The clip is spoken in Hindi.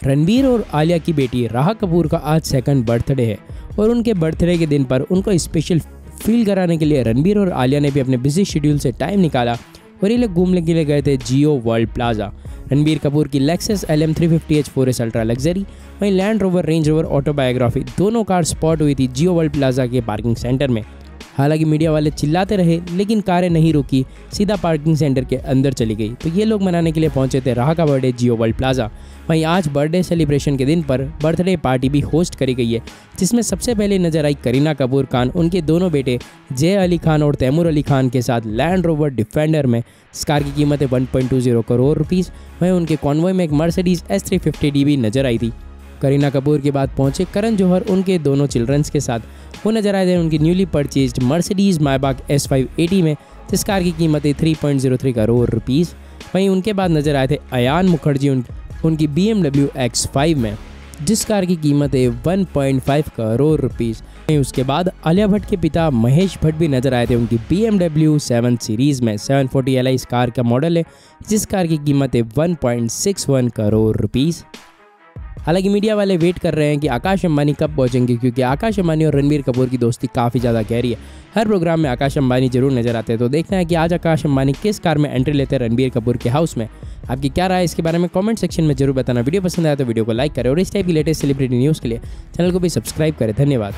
रणबीर और आलिया की बेटी राहा कपूर का आज सेकंड बर्थडे है और उनके बर्थडे के दिन पर उनको स्पेशल फील कराने के लिए रणबीर और आलिया ने भी अपने बिज़ी शेड्यूल से टाइम निकाला और ये लोग घूमने के लिए गए थे जियो वर्ल्ड प्लाजा रणबीर कपूर की Lexus L M three fifty H four S ultra luxury वहीं land rover range rover autobiography दोनों कार स्पॉट हुई थी जियो वर्ल्ड प्लाजा के पार्किंग सेंटर में। हालाँकि मीडिया वाले चिल्लाते रहे, लेकिन कारें नहीं रुकी। सीधा पार्किंग सेंटर के अंदर चली गई। तो ये लोग मनाने के लिए पहुँचे थे राह का बर्थडे, जियो वर्ल्ड प्लाजा। वहीं आज बर्थडे सेलिब्रेशन के दिन पर बर्थडे पार्टी भी होस्ट करी गई है, जिसमें सबसे पहले नज़र आई करीना कपूर, खान, उनके दोनों बेटे, जय अली खान और तैमूर अली खान के साथ लैंड रोवर डिफेंडर में। इस कार की कीमत है वन करोड़ रुपीज़ वहीं उनके कॉन्वॉय में एक मर्सिडीज एस थ्री नज़र आई थी। करीना कपूर के बाद पहुँचे। करण जौहर उनके दोनों चिल्ड्रंस के साथ। वो नज़र आए थे उनकी newly purchase Mercedes Maybach S five eighty में। जिस कार की कीमत है three point zero three crore rupees वहीं उनके बाद नज़र आए थे अयान मुखर्जी उन, उनकी B M W X five में। जिस कार की कीमत है one point five crore rupees वहीं उसके बाद आलिया भट्ट के पिता महेश भट्ट भी नज़र आए थे उनकी B M W seven series में। सेवन फोर्टी एल आई इस कार का मॉडल है। जिस कार की कीमत है one point six one crore rupees हालाँकि मीडिया वाले वेट कर रहे हैं कि आकाश अंबानी कब पहुँचेंगे, क्योंकि आकाश अंबानी और रणबीर कपूर की दोस्ती काफ़ी ज़्यादा गहरी है। हर प्रोग्राम में आकाश अंबानी ज़रूर नज़र आते हैं तो देखना है कि आज आकाश अंबानी किस कार में एंट्री लेते हैं रणबीर कपूर के हाउस में। आपकी क्या राय इसके बारे में कमेंट सेक्शन में ज़रूर बताना। वीडियो पसंद आया तो वीडियो को लाइक करें और इस टाइप की लेटेस्ट सेलिब्रिटी न्यूज़ के लिए चैनल को भी सब्सक्राइब करें। धन्यवाद।